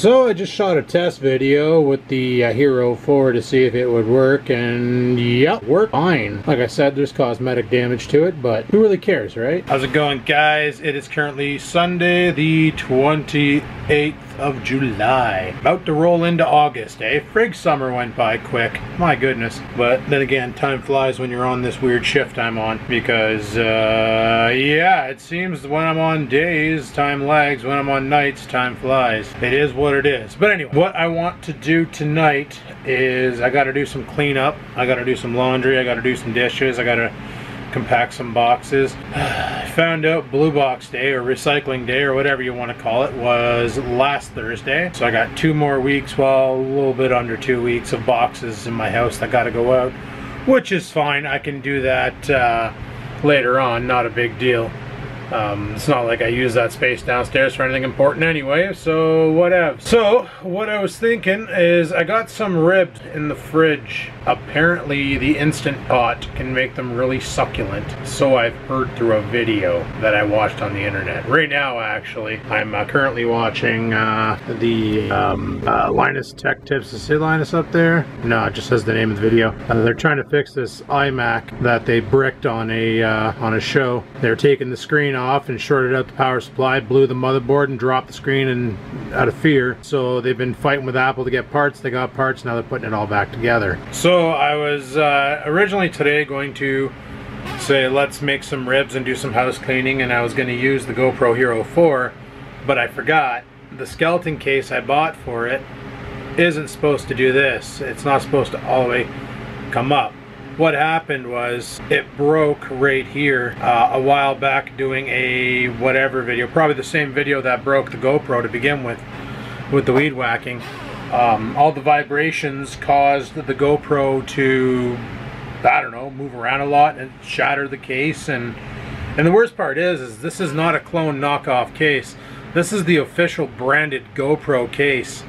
So I just shot a test video with the uh, Hero 4 to see if it would work and yep, worked fine. Like I said, there's cosmetic damage to it, but who really cares, right? How's it going guys? It is currently Sunday the 28th of July. About to roll into August, eh? Frig summer went by quick. My goodness. But then again, time flies when you're on this weird shift I'm on because, uh, yeah, it seems when I'm on days, time lags. When I'm on nights, time flies. It is what it is. But anyway, what I want to do tonight is I gotta do some cleanup. I gotta do some laundry. I gotta do some dishes. I gotta compact some boxes. I found out Blue Box Day or Recycling Day or whatever you want to call it was last Thursday. So I got two more weeks, well, a little bit under two weeks of boxes in my house that got to go out, which is fine. I can do that uh, later on, not a big deal. Um, it's not like I use that space downstairs for anything important anyway, so whatever. So, what I was thinking is I got some ribs in the fridge. Apparently, the Instant Pot can make them really succulent. So I've heard through a video that I watched on the internet. Right now, actually, I'm uh, currently watching uh, the um, uh, Linus Tech Tips. Is it Linus up there? No, it just says the name of the video. Uh, they're trying to fix this iMac that they bricked on a uh, on a show. They're taking the screen off and shorted out the power supply, blew the motherboard and dropped the screen and out of fear. So they've been fighting with Apple to get parts. They got parts, now they're putting it all back together. So I was uh, originally today going to say let's make some ribs and do some house cleaning and I was going to use the GoPro Hero 4 but I forgot. The skeleton case I bought for it isn't supposed to do this. It's not supposed to all the way come up. What happened was it broke right here uh, a while back doing a whatever video probably the same video that broke the GoPro to begin with with the weed whacking um, all the vibrations caused the GoPro to I don't know move around a lot and shatter the case and and the worst part is is this is not a clone knockoff case this is the official branded GoPro case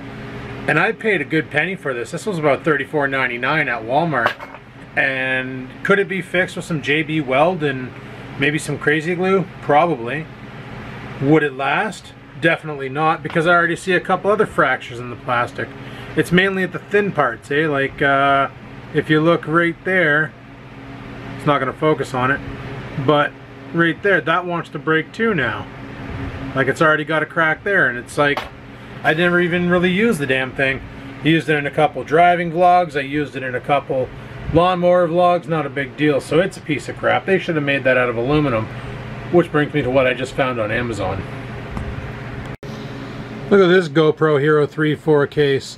and I paid a good penny for this this was about $34.99 at Walmart and could it be fixed with some JB Weld and maybe some crazy glue? Probably. Would it last? Definitely not because I already see a couple other fractures in the plastic. It's mainly at the thin parts, eh? Like uh, if you look right there, it's not going to focus on it, but right there, that wants to break too now. Like it's already got a crack there and it's like, I never even really used the damn thing. I used it in a couple driving vlogs, I used it in a couple Lawnmower vlogs, not a big deal, so it's a piece of crap. They should have made that out of aluminum, which brings me to what I just found on Amazon. Look at this GoPro Hero 3 4 case.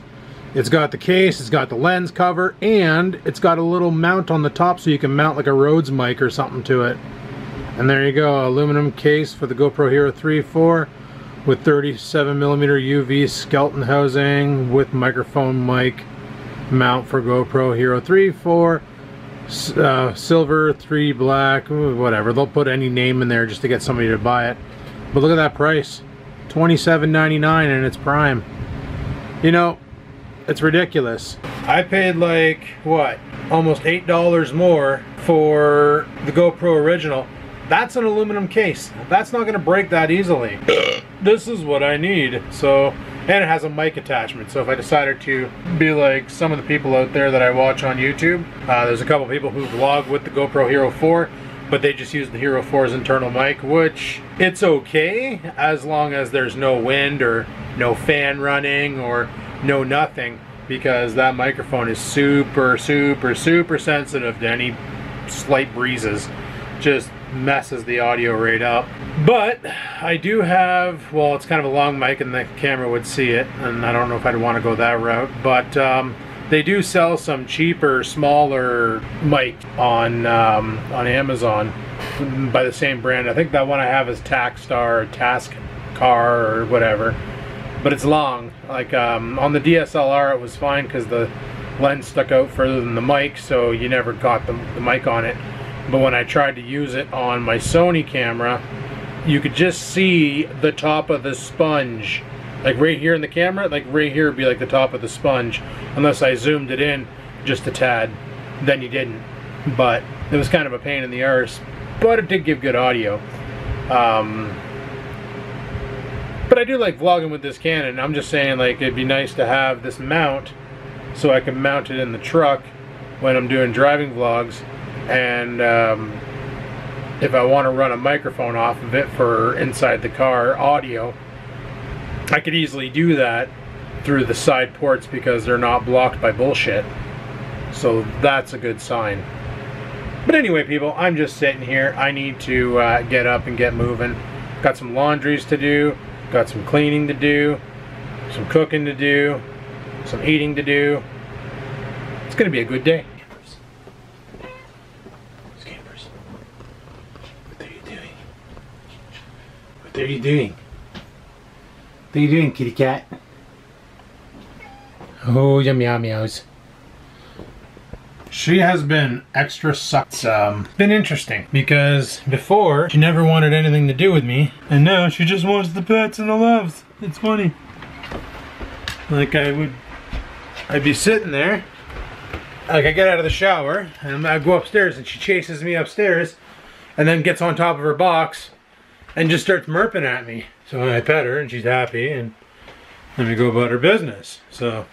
It's got the case, it's got the lens cover, and it's got a little mount on the top so you can mount like a Rhodes mic or something to it. And there you go, aluminum case for the GoPro Hero 3 4 with 37 millimeter UV skeleton housing with microphone mic mount for GoPro Hero 3, 4, uh, silver, 3, black, whatever. They'll put any name in there just to get somebody to buy it. But look at that price. $27.99 in its prime. You know, it's ridiculous. I paid like, what, almost $8 more for the GoPro original. That's an aluminum case. That's not going to break that easily. this is what I need. So and it has a mic attachment so if I decided to be like some of the people out there that I watch on YouTube uh, there's a couple people who vlog with the GoPro Hero 4 but they just use the Hero 4's internal mic which it's okay as long as there's no wind or no fan running or no nothing because that microphone is super super super sensitive to any slight breezes just messes the audio right up. But I do have, well, it's kind of a long mic and the camera would see it, and I don't know if I'd want to go that route, but um, they do sell some cheaper, smaller mic on um, on Amazon by the same brand. I think that one I have is Takstar or Task Car or whatever, but it's long. Like um, on the DSLR, it was fine because the lens stuck out further than the mic, so you never got the, the mic on it but when I tried to use it on my Sony camera you could just see the top of the sponge like right here in the camera like right here would be like the top of the sponge. Unless I zoomed it in just a tad then you didn't. But it was kind of a pain in the arse. But it did give good audio. Um, But I do like vlogging with this Canon. I'm just saying like it'd be nice to have this mount so I can mount it in the truck when I'm doing driving vlogs. And um, if I want to run a microphone off of it for inside the car audio I could easily do that through the side ports because they're not blocked by bullshit. So that's a good sign. But anyway people I'm just sitting here. I need to uh, get up and get moving. Got some laundries to do got some cleaning to do some cooking to do some eating to do. It's gonna be a good day. What are you doing? What are you doing? What are you doing, kitty cat? Oh, yeah, meow meows. She has been extra sucked. Um, been interesting because before she never wanted anything to do with me, and now she just wants the pets and the loves. It's funny. Like I would, I'd be sitting there, like I get out of the shower and I go upstairs and she chases me upstairs, and then gets on top of her box, and just starts murping at me. So I pet her and she's happy, and let me go about her business. So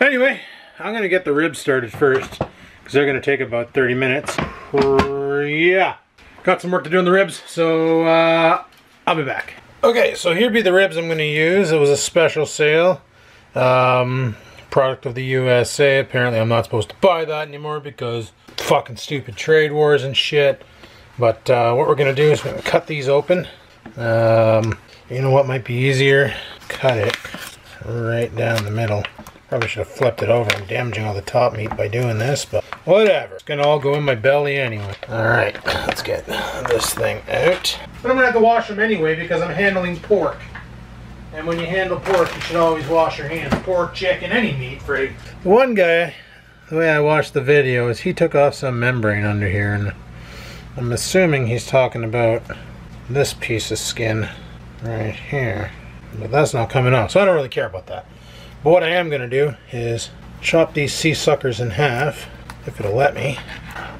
anyway, I'm gonna get the ribs started first because they're gonna take about 30 minutes. Yeah, got some work to do on the ribs, so uh, I'll be back. Okay, so here be the ribs I'm gonna use. It was a special sale. Um, product of the USA. Apparently I'm not supposed to buy that anymore because fucking stupid trade wars and shit. But uh, what we're gonna do is we're gonna cut these open. Um, you know what might be easier? Cut it right down the middle. Probably should have flipped it over. I'm damaging all the top meat by doing this, but whatever. It's gonna all go in my belly anyway. All right, let's get this thing out. But I'm gonna have to wash them anyway because I'm handling pork. And when you handle pork, you should always wash your hands. Pork, chicken, any meat, free. One guy, the way I watched the video, is he took off some membrane under here, and I'm assuming he's talking about this piece of skin right here. But that's not coming off, so I don't really care about that. But what I am going to do is chop these sea suckers in half, if it'll let me.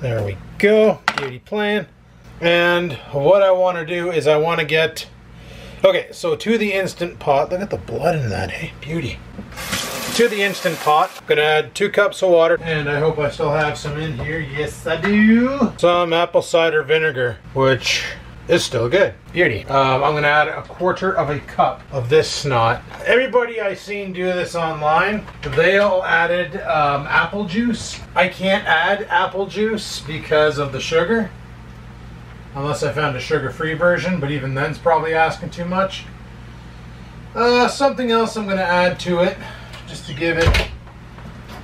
There we go, beauty plan. And what I want to do is I want to get, okay, so to the Instant Pot, look at the blood in that, hey, beauty. To the Instant Pot, I'm to add two cups of water, and I hope I still have some in here. Yes, I do. Some apple cider vinegar, which is still good. Beauty. Um, I'm gonna add a quarter of a cup of this snot. Everybody I seen do this online, they all added um, apple juice. I can't add apple juice because of the sugar. Unless I found a sugar-free version, but even then's probably asking too much. Uh, something else I'm gonna add to it, just to give it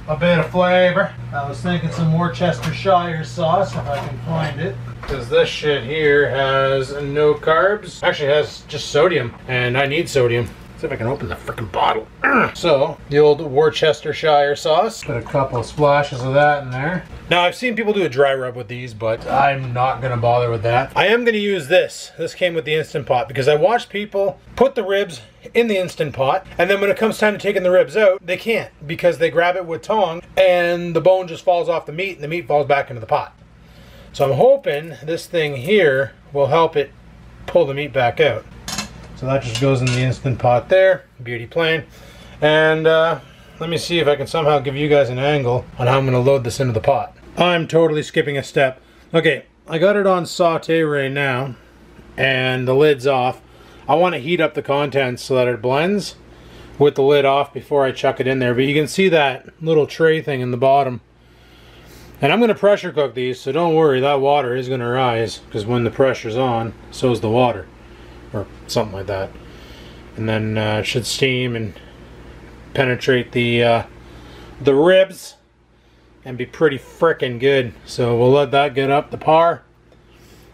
a bit of flavor. I was thinking some Worcestershire sauce, if I can find it. Because this shit here has no carbs. Actually has just sodium, and I need sodium. See if I can open the freaking bottle. so, the old Worcestershire sauce. Put a couple splashes of that in there. Now, I've seen people do a dry rub with these, but I'm not going to bother with that. I am going to use this. This came with the Instant Pot because I watched people put the ribs in the Instant Pot, and then when it comes time to taking the ribs out, they can't because they grab it with tongue, and the bone just falls off the meat, and the meat falls back into the pot. So I'm hoping this thing here will help it pull the meat back out. So that just goes in the Instant Pot there, beauty plain. And uh, let me see if I can somehow give you guys an angle on how I'm gonna load this into the pot. I'm totally skipping a step. Okay, I got it on saute right now, and the lid's off. I wanna heat up the contents so that it blends with the lid off before I chuck it in there. But you can see that little tray thing in the bottom and I'm going to pressure cook these, so don't worry, that water is going to rise, because when the pressure's on, so is the water, something like that. And then uh, should steam and penetrate the, uh, the ribs, and be pretty frickin' good. So we'll let that get up to par,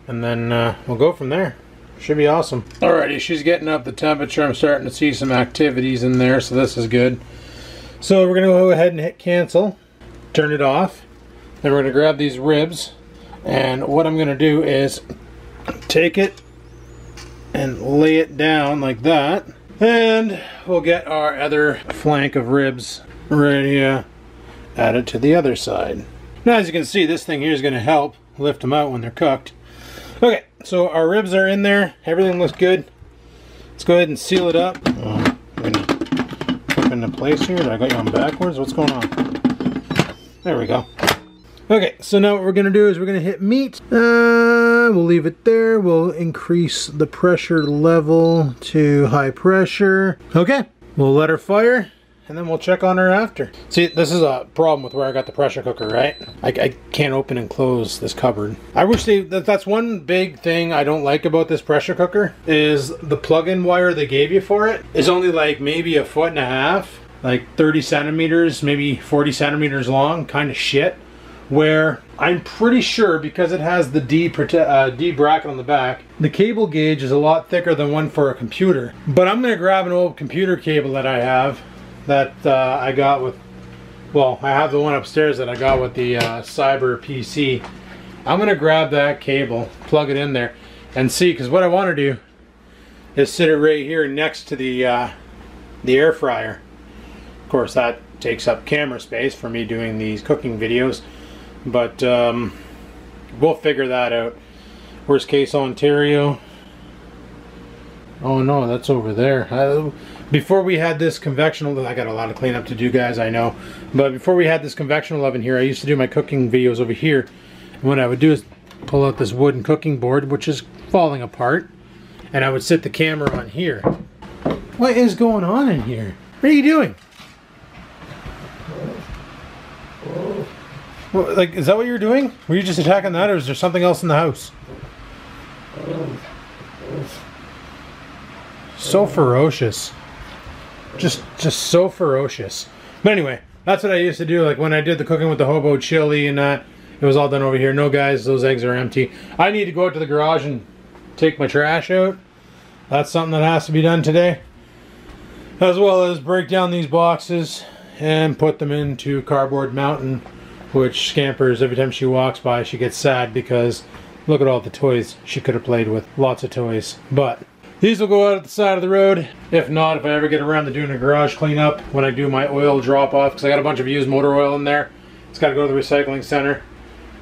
and then uh, we'll go from there. Should be awesome. Alrighty, she's getting up the temperature. I'm starting to see some activities in there, so this is good. So we're to go ahead and hit cancel, turn it off, then we're to grab these ribs and what I'm to do is take it and lay it down like that and we'll get our other flank of ribs right here added to the other side. Now as you can see this thing here is going to help lift them out when they're cooked. Okay so our ribs are in there everything looks good Let's go ahead and seal it up. Uh, I'm into place here. Did I got you on backwards. What's going on? There we go. Okay, so now what we're gonna do is we're gonna hit meat. Uh, we'll leave it there. We'll increase the pressure level to high pressure. Okay, we'll let her fire and then we'll check on her after. See, this is a problem with where I got the pressure cooker, right? I, I can't open and close this cupboard. I wish they, that, that's one big thing I don't like about this pressure cooker is the plug-in wire they gave you for it is only like maybe a foot and a half, like 30 centimeters, maybe 40 centimeters long, kind of shit. Where I'm pretty sure because it has the D, uh, D bracket on the back, the cable gauge is a lot thicker than one for a computer. But I'm gonna grab an old computer cable that I have that uh, I got with, well, I have the one upstairs that I got with the uh, Cyber PC. I'm gonna grab that cable, plug it in there, and see, because what I want to do is sit it right here next to the uh, the air fryer. Of course, that takes up camera space for me doing these cooking videos, but um, we'll figure that out. Worst case, Ontario. Oh no, that's over there. I, before we had this convection I got a lot of cleanup to do guys I know but before we had this convection oven here I used to do my cooking videos over here and what I would do is pull out this wooden cooking board which is falling apart and I would sit the camera on here what is going on in here what are you doing well, like is that what you're doing were you just attacking that or is there something else in the house so ferocious just just so ferocious. But anyway, that's what I used to do. Like when I did the cooking with the hobo chili and that, it was all done over here. No, guys, those eggs are empty. I need to go out to the garage and take my trash out. That's something that has to be done today. As well as break down these boxes and put them into Cardboard Mountain, which scampers every time she walks by, she gets sad because look at all the toys she could have played with. Lots of toys. But these will go out at the side of the road. If not, if I ever get around to doing a garage cleanup, when I do my oil drop off, because I got a bunch of used motor oil in there, it's got to go to the recycling center.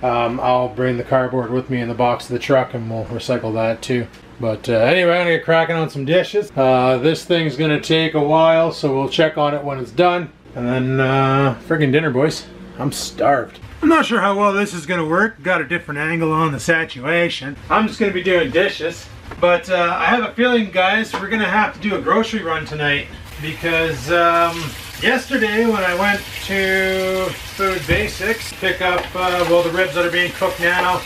Um, I'll bring the cardboard with me in the box of the truck and we'll recycle that too. But uh, anyway, I'm gonna get cracking on some dishes. Uh, this thing's gonna take a while, so we'll check on it when it's done. And then, uh, friggin' dinner, boys. I'm starved. I'm not sure how well this is gonna work. Got a different angle on the situation. I'm just gonna be doing dishes. But uh, I have a feeling, guys, we're gonna have to do a grocery run tonight because um, yesterday when I went to Food Basics, pick up, uh, well, the ribs that are being cooked now,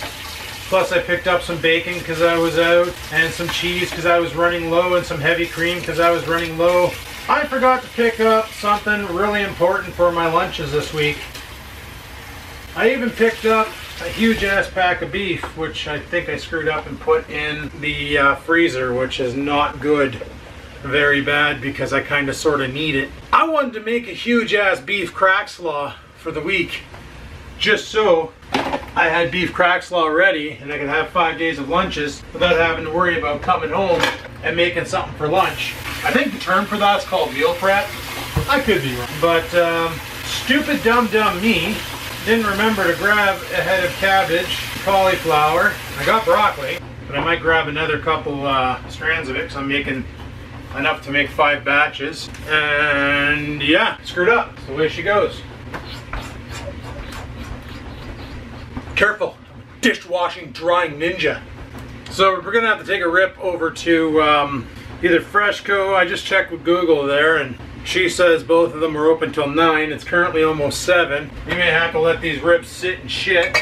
plus I picked up some bacon because I was out, and some cheese because I was running low, and some heavy cream because I was running low. I forgot to pick up something really important for my lunches this week. I even picked up a huge ass pack of beef, which I think I screwed up and put in the uh, freezer, which is not good. Very bad because I kind of sort of need it. I wanted to make a huge ass beef crack slaw for the week, just so I had beef crack slaw ready and I could have five days of lunches without having to worry about coming home and making something for lunch. I think the term for that's called meal prep. I could be wrong. But um, stupid dumb dumb me didn't remember to grab a head of cabbage, cauliflower. I got broccoli, but I might grab another couple uh, strands of it because I'm making enough to make five batches. And yeah, screwed up. That's the way she goes. Careful, dishwashing drying ninja. So we're gonna have to take a rip over to um, either Freshco. I just checked with Google there and she says both of them are open till 9. It's currently almost 7. We may have to let these ribs sit and shit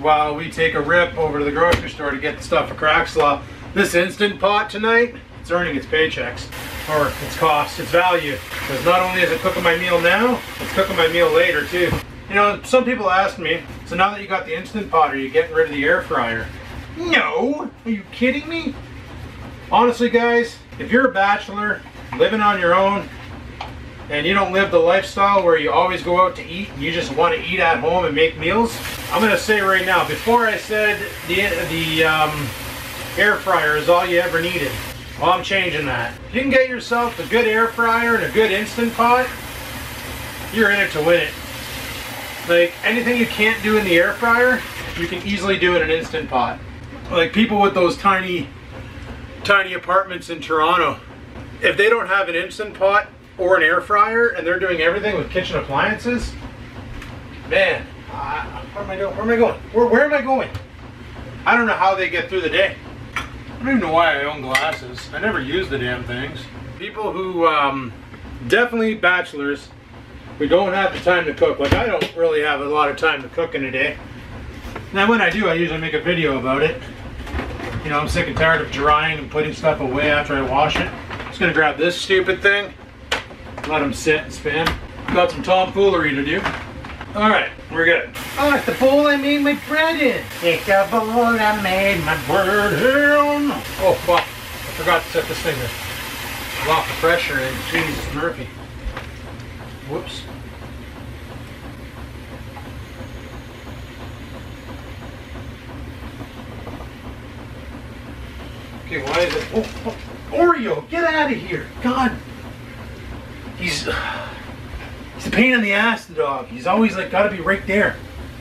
while we take a rip over to the grocery store to get the stuff for crack slaw. This Instant Pot tonight, it's earning its paychecks. Or its cost, its value. Because not only is it cooking my meal now, it's cooking my meal later too. You know, some people ask me, so now that you got the Instant Pot, are you getting rid of the air fryer? No! Are you kidding me? Honestly guys, if you're a bachelor living on your own and you don't live the lifestyle where you always go out to eat you just want to eat at home and make meals, I'm going to say right now, before I said the, the um, air fryer is all you ever needed, well, I'm changing that. If you can get yourself a good air fryer and a good Instant Pot, you're in it to win it. Like, anything you can't do in the air fryer, you can easily do in an Instant Pot. Like, people with those tiny tiny apartments in Toronto. If they don't have an Instant Pot or an air fryer and they're doing everything with kitchen appliances, man, uh, where am I going? Where am I going? Where, where am I going? I don't know how they get through the day. I don't even know why I own glasses. I never use the damn things. People who, um, definitely bachelors, we don't have the time to cook. Like I don't really have a lot of time to cook in a day. Now when I do, I usually make a video about it. You know, I'm sick and tired of drying and putting stuff away after I wash it. Just gonna grab this stupid thing, let them sit and spin. Got some tomfoolery to do. All right, we're good. Oh, it's the bowl I made my bread in. It's the bowl I made my bread in. Oh, fuck. I forgot to set this thing to lock the pressure in. Jesus, Murphy. Whoops. Okay, why is it? Oh, oh, Oreo, get out of here! God, he's he's a pain in the ass. The dog. He's always like got to be right there.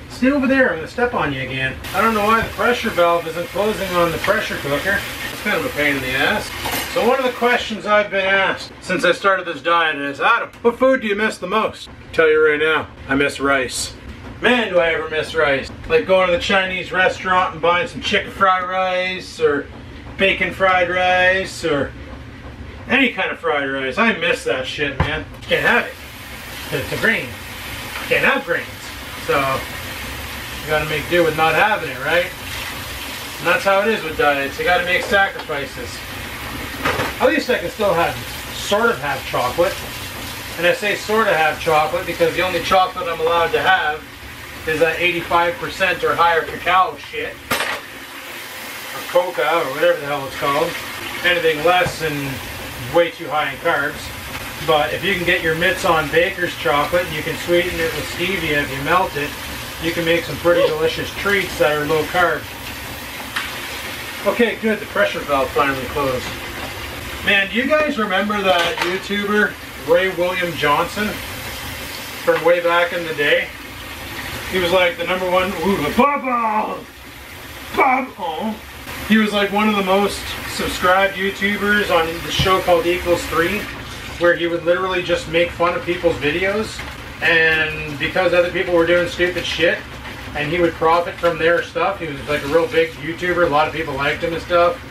Stay over there. I'm gonna step on you again. I don't know why the pressure valve isn't closing on the pressure cooker. It's kind of a pain in the ass. So one of the questions I've been asked since I started this diet is, Adam, what food do you miss the most? I'll tell you right now, I miss rice. Man, do I ever miss rice. Like going to the Chinese restaurant and buying some chicken fried rice or bacon fried rice or any kind of fried rice. I miss that shit, man. Can't have it. It's a grain. Can't have grains. So, you gotta make do with not having it, right? And that's how it is with diets. You gotta make sacrifices. At least I can still have, sort of have chocolate. And I say sort of have chocolate because the only chocolate I'm allowed to have is that 85% or higher cacao shit. Coca, or whatever the hell it's called. Anything less than way too high in carbs. But if you can get your mitts on baker's chocolate, you can sweeten it with stevia if you melt it, you can make some pretty delicious treats that are low carb. Okay, good, the pressure valve finally closed. Man, do you guys remember that YouTuber, Ray William Johnson, from way back in the day? He was like the number one, ooh, the Bubba! He was like one of the most subscribed YouTubers on the show called Equals 3, where he would literally just make fun of people's videos. And because other people were doing stupid shit, and he would profit from their stuff, he was like a real big YouTuber, a lot of people liked him and stuff.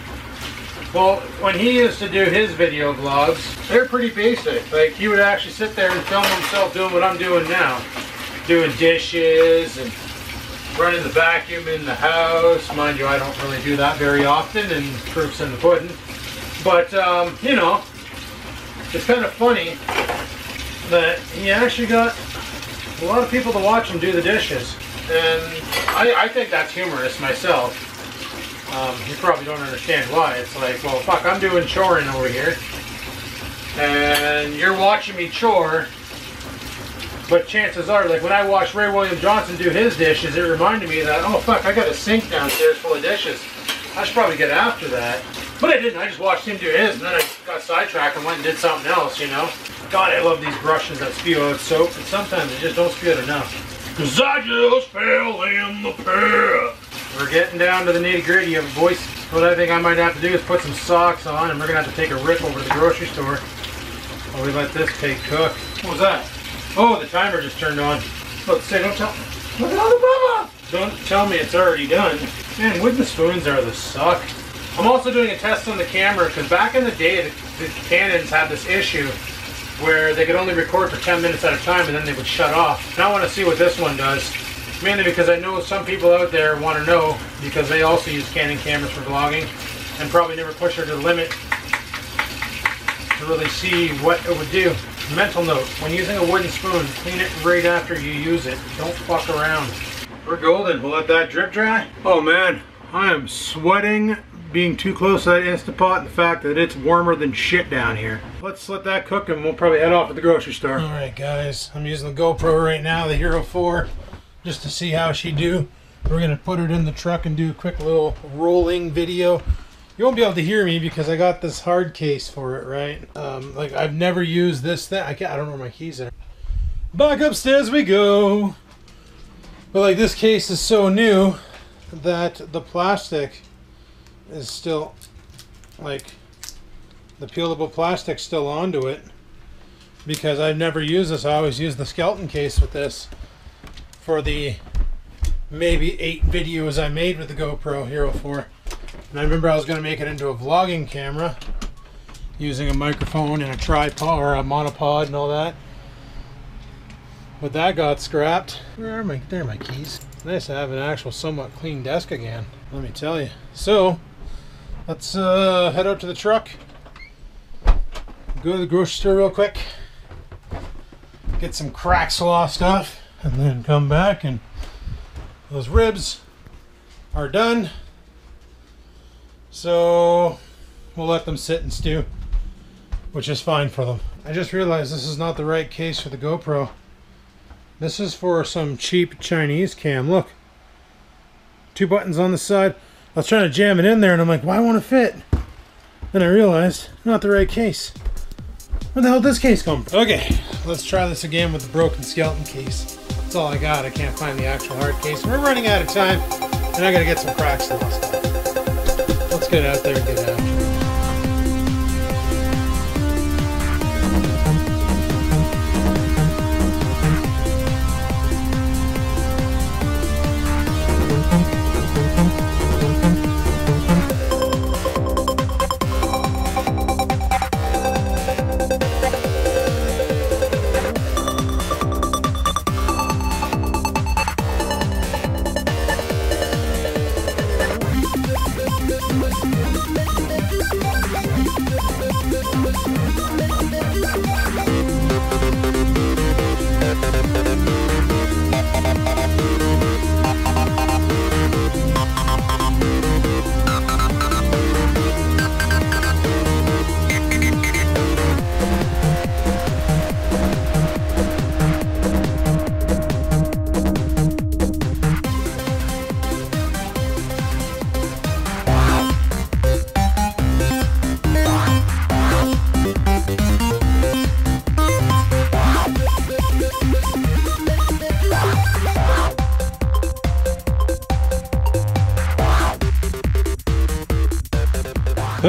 Well, when he used to do his video vlogs, they're pretty basic. Like, he would actually sit there and film himself doing what I'm doing now. Doing dishes and running the vacuum in the house. Mind you, I don't really do that very often, and proof's in the pudding. But, um, you know, it's kind of funny that he actually got a lot of people to watch him do the dishes. And I, I think that's humorous myself. Um, you probably don't understand why. It's like, well, fuck, I'm doing choring over here. And you're watching me chore. But chances are, like when I watched Ray William Johnson do his dishes, it reminded me that, oh fuck, I got a sink downstairs full of dishes. I should probably get after that. But I didn't. I just watched him do his, and then I got sidetracked and went and did something else, you know? God, I love these brushes that spew out soap, but sometimes they just don't spew out enough. Cause I just fell in the pit. We're getting down to the nitty gritty of voice. What I think I might have to do is put some socks on, and we're gonna have to take a rip over to the grocery store while we let this pig cook. What was that? Oh, the timer just turned on. Let's say, don't tell. Look at all the bubba! Don't tell me it's already done. Man, wooden spoons are the suck. I'm also doing a test on the camera because back in the day, the, the Canons had this issue where they could only record for 10 minutes at a time and then they would shut off. And I want to see what this one does. Mainly because I know some people out there want to know because they also use Canon cameras for vlogging and probably never push her to the limit to really see what it would do. Mental note, when using a wooden spoon, clean it right after you use it. Don't fuck around. We're golden. We'll let that drip dry. Oh man, I am sweating being too close to that Instapot and the fact that it's warmer than shit down here. Let's let that cook and we'll probably head off to the grocery store. Alright guys, I'm using the GoPro right now, the Hero 4, just to see how she do. We're going to put it in the truck and do a quick little rolling video. You won't be able to hear me because I got this hard case for it, right? Um, like I've never used this thing. I, can't, I don't know where my keys are. Back upstairs we go. But like this case is so new that the plastic is still like the peelable plastic still onto it because I've never used this. I always use the skeleton case with this for the maybe eight videos I made with the GoPro Hero 4. And I remember I was going to make it into a vlogging camera using a microphone and a tripod or a monopod and all that. But that got scrapped. Where are my, there are my keys. Nice to have an actual somewhat clean desk again, let me tell you. So, let's uh, head out to the truck, go to the grocery store real quick, get some crack slaw stuff, and then come back and those ribs are done. So, we'll let them sit and stew, which is fine for them. I just realized this is not the right case for the GoPro. This is for some cheap Chinese cam. Look. Two buttons on the side. I was trying to jam it in there and I'm like, why won't it fit? Then I realized, not the right case. Where the hell did this case come from? Okay, let's try this again with the broken skeleton case. That's all I got. I can't find the actual hard case. We're running out of time and I gotta get some crack slaw. Let's get out there and get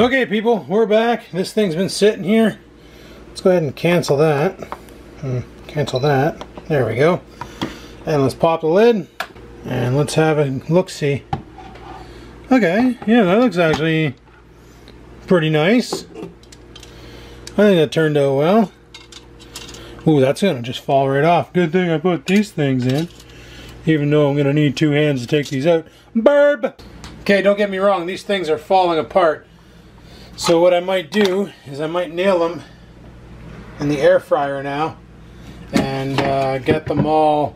Okay, people, we're back. This thing's been sitting here. Let's go ahead and cancel that. Hmm, cancel that. There we go. And let's pop the lid. And let's have a look-see. Okay, yeah, that looks actually pretty nice. I think that turned out well. Ooh, that's gonna just fall right off. Good thing I put these things in. Even though I'm gonna need two hands to take these out. Burb! Okay, don't get me wrong, these things are falling apart. So what I might do is I might nail them in the air fryer now and uh, get them all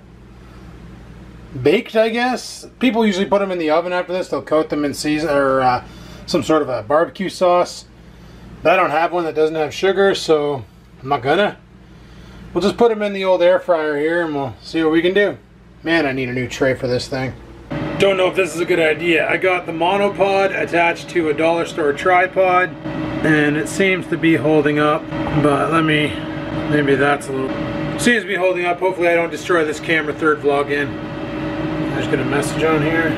baked I guess. People usually put them in the oven after this. They'll coat them in season or uh, some sort of a barbecue sauce. But I don't have one that doesn't have sugar so I'm not gonna. We'll just put them in the old air fryer here and we'll see what we can do. Man I need a new tray for this thing. Don't know if this is a good idea. I got the monopod attached to a dollar store tripod and it seems to be holding up, but let me, maybe that's a little, seems to be holding up. Hopefully I don't destroy this camera third vlog in. I just get a message on here.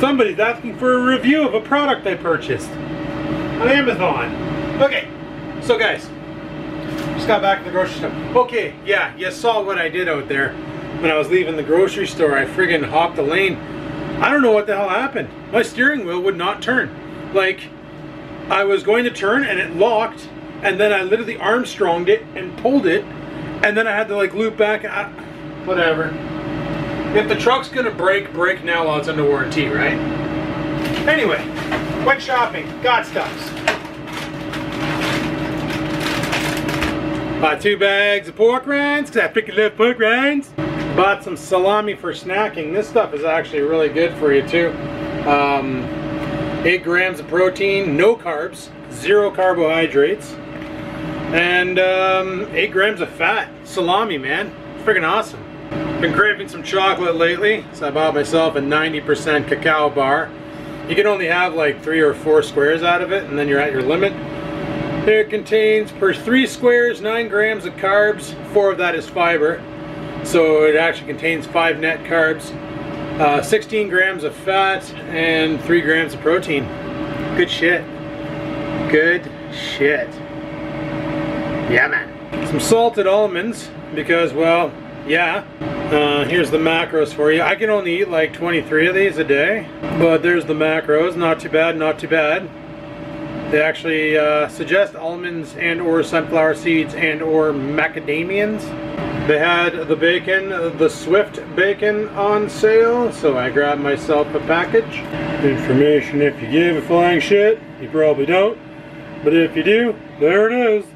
Somebody's asking for a review of a product I purchased on Amazon. Okay, so guys, just got back to the grocery store. Okay, yeah, you saw what I did out there. When I was leaving the grocery store, I friggin' hopped a lane I don't know what the hell happened. My steering wheel would not turn. Like, I was going to turn and it locked, and then I literally Armstronged it and pulled it, and then I had to like loop back. I, whatever. If the truck's gonna break, break now while it's under warranty, right? Anyway, went shopping, got stuff. Bought two bags of pork rinds, because I freaking love pork rinds. Bought some salami for snacking. This stuff is actually really good for you too. Um, 8 grams of protein, no carbs, zero carbohydrates, and um, 8 grams of fat. Salami, man. Freaking awesome. Been craving some chocolate lately, so I bought myself a 90% cacao bar. You can only have like three or four squares out of it, and then you're at your limit. It contains per three squares, nine grams of carbs, four of that is fiber. So it actually contains five net carbs, uh, 16 grams of fat, and three grams of protein. Good shit. Good shit. Yeah, man. Some salted almonds because, well, yeah. Uh, here's the macros for you. I can only eat like 23 of these a day, but there's the macros. Not too bad, not too bad. They actually uh, suggest almonds and or sunflower seeds and or macadamians. They had the bacon, the Swift bacon on sale, so I grabbed myself a package. Information if you give a flying shit, you probably don't. But if you do, there it is.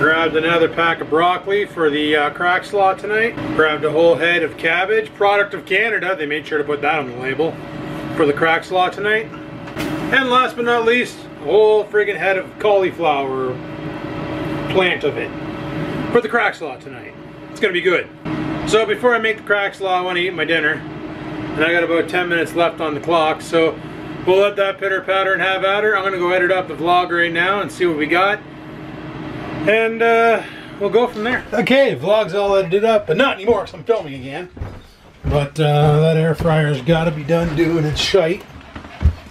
Grabbed another pack of broccoli for the uh, crack slaw tonight. Grabbed a whole head of cabbage, product of Canada. They made sure to put that on the label for the crack slaw tonight. And last but not least, a whole friggin' head of cauliflower plant of it for the crack slaw tonight. It's gonna be good. So before I make the crack slaw, I wanna eat my dinner. And I got about 10 minutes left on the clock, so we'll let that pitter patter and have at her. I'm gonna go edit up the vlog right now and see what we got and uh, we'll go from there. Okay, vlog's all edited up, but not anymore because I'm filming again. But uh, that air fryer's got to be done doing its shite.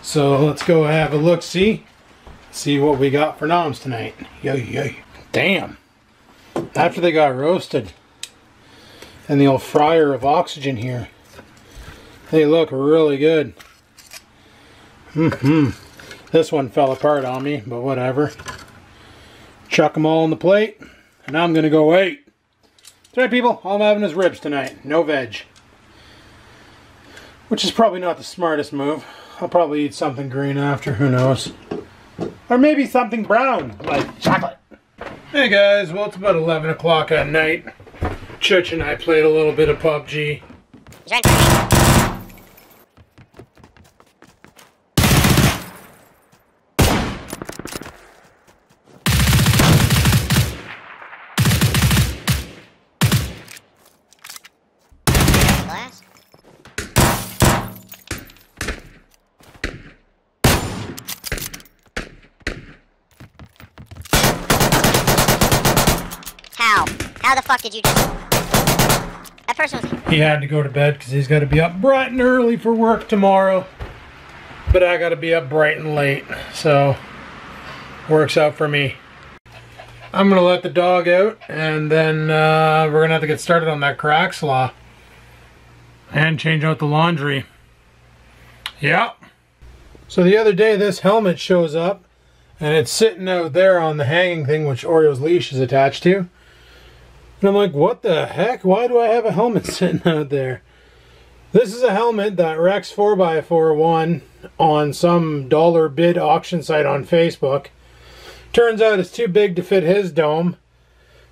So let's go have a look, see, see what we got for noms tonight. Yay, yay. Damn. After they got roasted, and the old fryer of oxygen here, they look really good. Mm-hmm. This one fell apart on me, but whatever chuck them all on the plate, and I'm going to go eat. That's right, people. All I'm having is ribs tonight. No veg. Which is probably not the smartest move. I'll probably eat something green after. Who knows? Or maybe something brown, like chocolate. Hey guys, well it's about 11 o'clock at night. Church and I played a little bit of PUBG. How the fuck did you just... That person was... He had to go to bed because he's got to be up bright and early for work tomorrow. But I got to be up bright and late. So, works out for me. I'm going to let the dog out and then uh, we're going to have to get started on that crack slaw. And change out the laundry. Yep. So the other day this helmet shows up and it's sitting out there on the hanging thing which Oreo's leash is attached to. And I'm like, what the heck? Why do I have a helmet sitting out there? This is a helmet that Rex 4x4 won on some dollar bid auction site on Facebook. Turns out it's too big to fit his dome.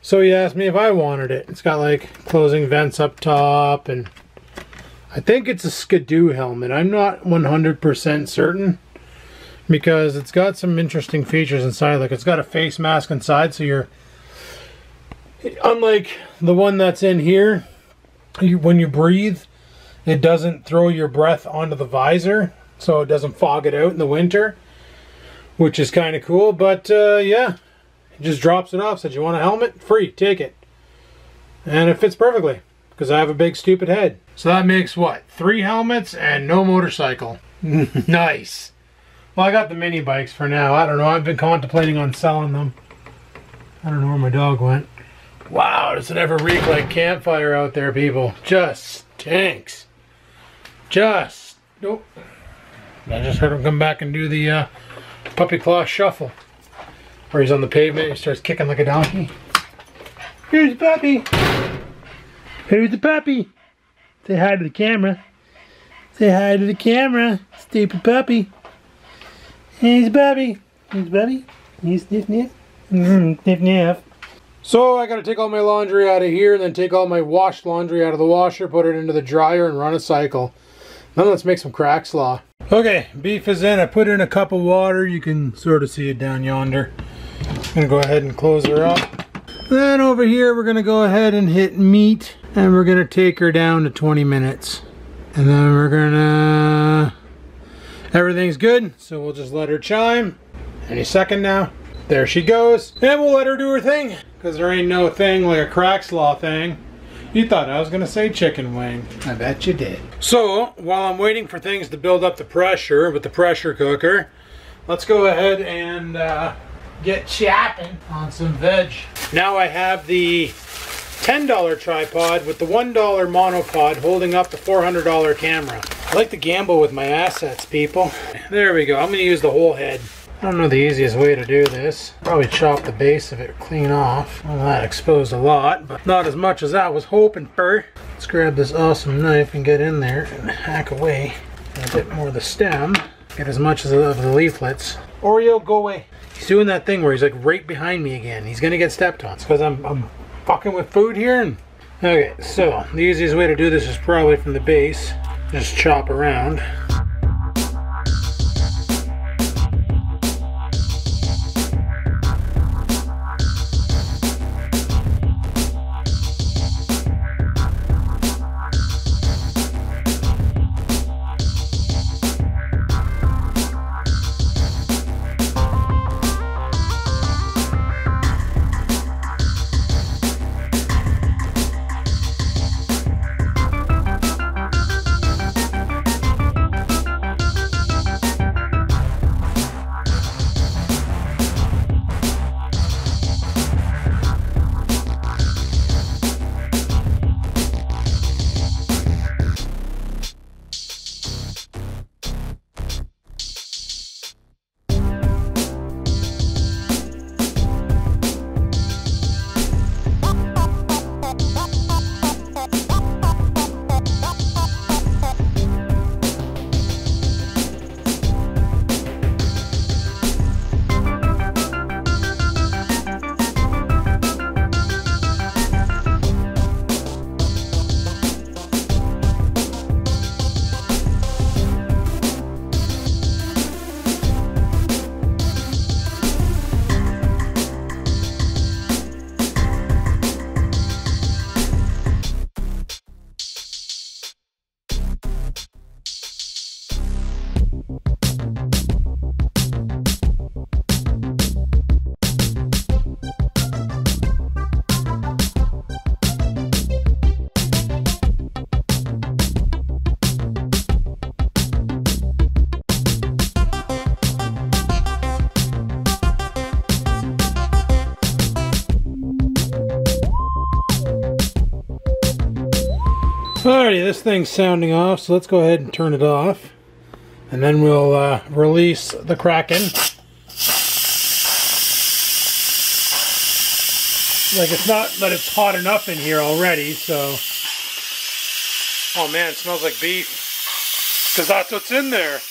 So he asked me if I wanted it. It's got like closing vents up top and I think it's a Ski-Doo helmet. I'm not 100% certain because it's got some interesting features inside. Like it's got a face mask inside so you're unlike the one that's in here, you, when you breathe, it doesn't throw your breath onto the visor, so it doesn't fog it out in the winter, which is kind of cool. But uh, yeah, it just drops it off. Said, you want a helmet? Free, take it. And it fits perfectly, because I have a big stupid head. So that makes what? Three helmets and no motorcycle. nice. Well, I got the mini bikes for now. I don't know. I've been contemplating on selling them. I don't know where my dog went. Wow, does it ever reek like campfire out there, people? Just stinks. Just, nope. I just heard him come back and do the uh, puppy claw shuffle. Where he's on the pavement, he starts kicking like a donkey. Here's the puppy. Here's the puppy. Say hi to the camera. Say hi to the camera. Stupid puppy. Here's Bubby. Here's Bubby. Here's Sniff Sniff. Mm, sniff Sniff. So I got to take all my laundry out of here and then take all my washed laundry out of the washer, put it into the dryer and run a cycle. Then let's make some crack slaw. Okay, beef is in. I put in a cup of water. You can sort of see it down yonder. I'm gonna go ahead and close her up. Then over here, we're gonna go ahead and hit meat and we're gonna take her down to 20 minutes. And then we're gonna, everything's good. So we'll just let her chime any second now. There she goes. And we'll let her do her thing. Because there ain't no thing like a crack slaw thing. You thought I was going to say chicken wing. I bet you did. So, while I'm waiting for things to build up the pressure with the pressure cooker, let's go ahead and uh, get chopping on some veg. Now I have the $10 tripod with the $1 monopod holding up the $400 camera. I like to gamble with my assets, people. There we go. I'm going to use the whole head. I don't know the easiest way to do this. Probably chop the base of it clean off. Well, that exposed a lot, but not as much as I was hoping for. Let's grab this awesome knife and get in there and hack away a bit more of the stem. Get as much of the leaflets. Oreo, go away. He's doing that thing where he's like right behind me again. He's gonna get stepped on. It's because I'm, I'm fucking with food here. And Okay, so the easiest way to do this is probably from the base. Just chop around. Thing's sounding off, so let's go ahead and turn it off. And then we'll uh, release the Kraken. Like it's not that it's hot enough in here already, so... Oh man, it smells like beef. Because that's what's in there.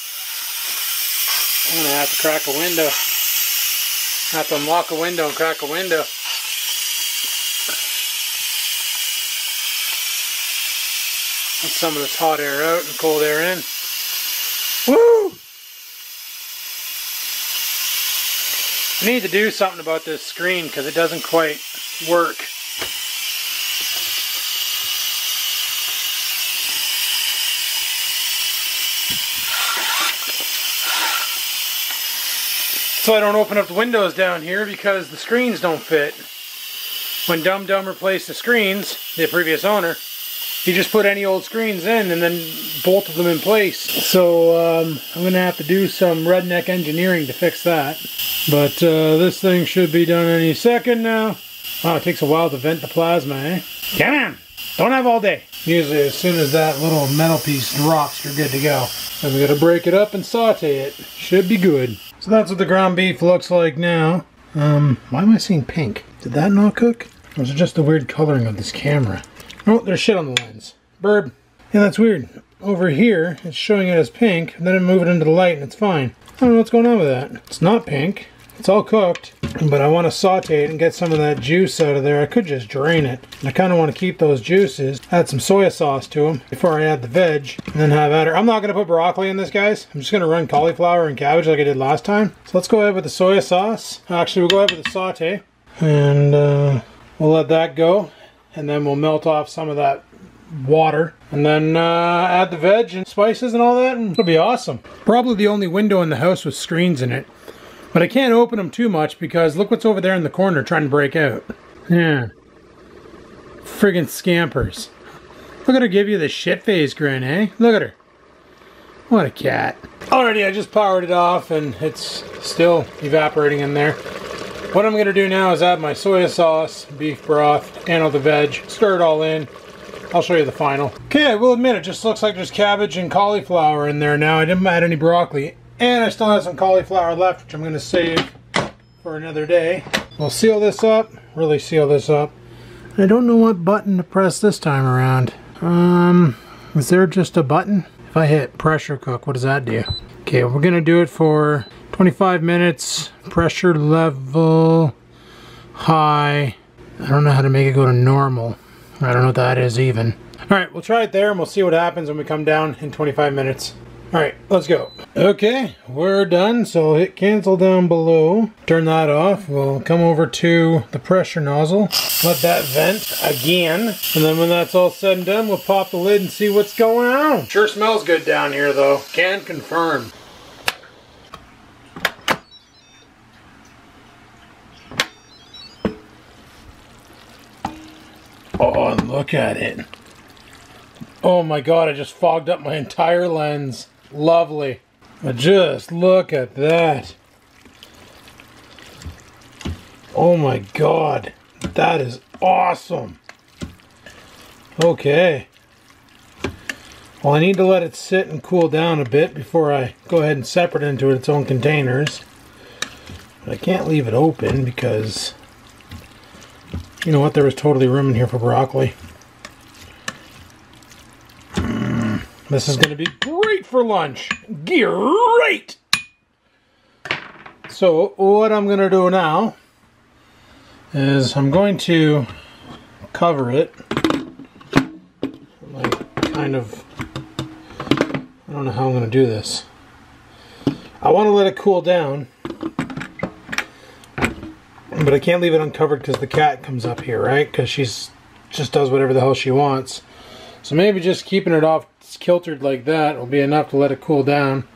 I'm gonna have to crack a window. I have to unlock a window and crack a window. Let some of this hot air out and cold air in. Woo! I need to do something about this screen because it doesn't quite work. So I don't open up the windows down here because the screens don't fit. When Dum Dum replaced the screens, the previous owner, he just put any old screens in and then bolted them in place. So um, I'm going to have to do some redneck engineering to fix that. But uh, this thing should be done any second now. Wow, it takes a while to vent the plasma, eh? Come on! Don't have all day. Usually as soon as that little metal piece drops, you're good to go. Then we gotta break it up and saute it. Should be good. So that's what the ground beef looks like now. Um, why am I seeing pink? Did that not cook? Or is it just the weird coloring of this camera? Oh, there's shit on the lens. Burb. Yeah, that's weird. Over here, it's showing it as pink, and then I move it into the light and it's fine. I don't know what's going on with that. It's not pink. It's all cooked, but I want to saute it and get some of that juice out of there. I could just drain it. I kind of want to keep those juices. Add some soy sauce to them before I add the veg, and then have at it. I'm not going to put broccoli in this, guys. I'm just going to run cauliflower and cabbage like I did last time. So let's go ahead with the soy sauce. Actually, we'll go ahead with the saute, and uh, we'll let that go and then we'll melt off some of that water and then uh, add the veg and spices and all that and it'll be awesome. Probably the only window in the house with screens in it. But I can't open them too much because look what's over there in the corner trying to break out. Yeah. Friggin' scampers. Look at her give you the shit face grin, eh? Look at her. What a cat. Alrighty, I just powered it off and it's still evaporating in there. What I'm going to do now is add my soy sauce, beef broth, and all the veg. Stir it all in. I'll show you the final. Okay, I will admit it just looks like there's cabbage and cauliflower in there now. I didn't add any broccoli. And I still have some cauliflower left, which I'm going to save for another day. We'll seal this up, really seal this up. I don't know what button to press this time around. Um, is there just a button? If I hit pressure cook, what does that do? Okay, we're gonna do it for 25 minutes, pressure level high. I don't know how to make it go to normal. I don't know what that is even. All right, we'll try it there and we'll see what happens when we come down in 25 minutes. All right, let's go. Okay, we're done. So hit cancel down below. Turn that off. We'll come over to the pressure nozzle. Let that vent again. And then when that's all said and done, we'll pop the lid and see what's going on. Sure smells good down here though. Can confirm. Oh, and look at it. Oh my god, I just fogged up my entire lens. Lovely. But just look at that. Oh my god. That is awesome. Okay. Well, I need to let it sit and cool down a bit before I go ahead and separate it into its own containers. But I can't leave it open because, you know what, there was totally room in here for broccoli. This is going to be great for lunch. Great! So, what I'm going to do now is I'm going to cover it like kind of I don't know how I'm going to do this I want to let it cool down but I can't leave it uncovered because the cat comes up here right because she's just does whatever the hell she wants so maybe just keeping it off kiltered like that will be enough to let it cool down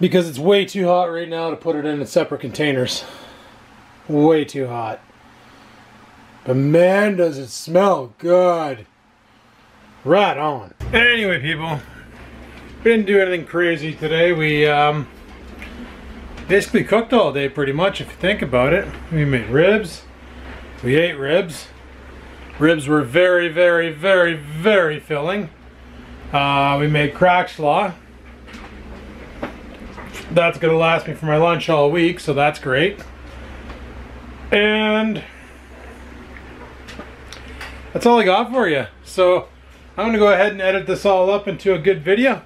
because it's way too hot right now to put it in separate containers way too hot. But man, does it smell good. Right on. Anyway, people, we didn't do anything crazy today. We um, basically cooked all day pretty much, if you think about it. We made ribs. We ate ribs. Ribs were very, very, very, very filling. Uh, we made crack slaw. That's going to last me for my lunch all week, so that's great. And that's all I got for you. So I'm gonna go ahead and edit this all up into a good video.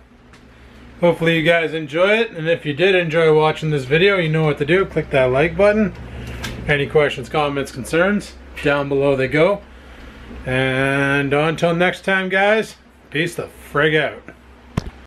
Hopefully you guys enjoy it. And if you did enjoy watching this video, you know what to do. Click that like button. Any questions, comments, concerns, down below they go. And until next time, guys, peace the frig out.